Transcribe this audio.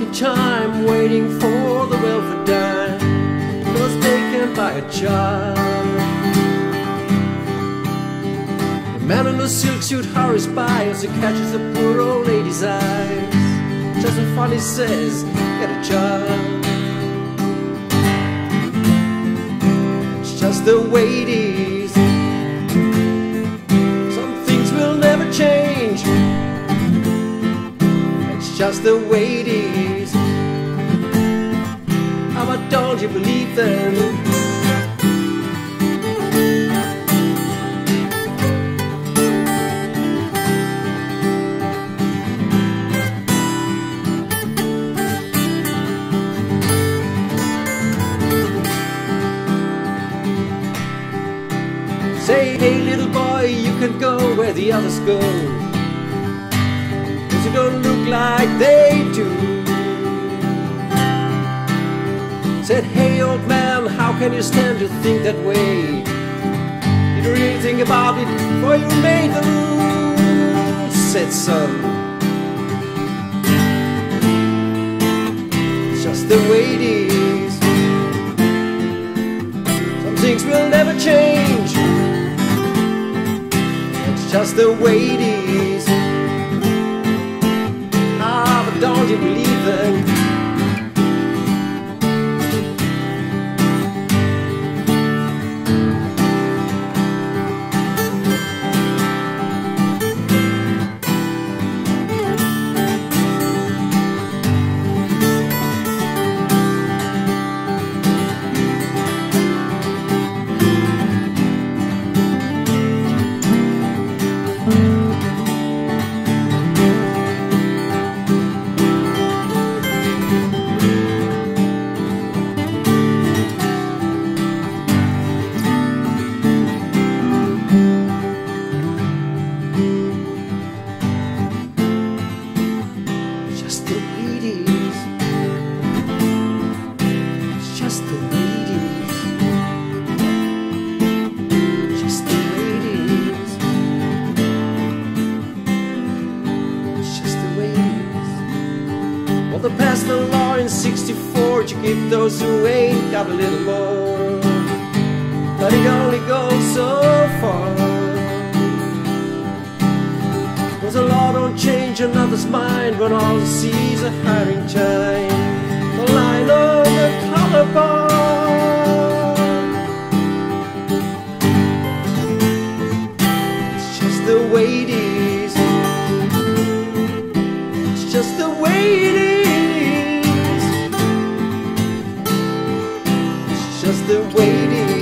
in time waiting for the welfare dime Cause they can't a child. The man in the silk suit hurries by as he catches the poor old lady's eyes. Just as funny says, get a job. It's just the way it is don't you believe them? Say, hey little boy, you can go where the others go Cause you don't look like they Said, hey old man, how can you stand to think that way? Did you really think about it before you made the rules? Said son It's just the way it is Some things will never change It's just the way it is Ah, but don't you believe them? Well, they passed the law in 64 to keep those who ain't got a little more. But it only goes so far. Cause the law don't change another's mind when all sees a hiring time. Is. It's just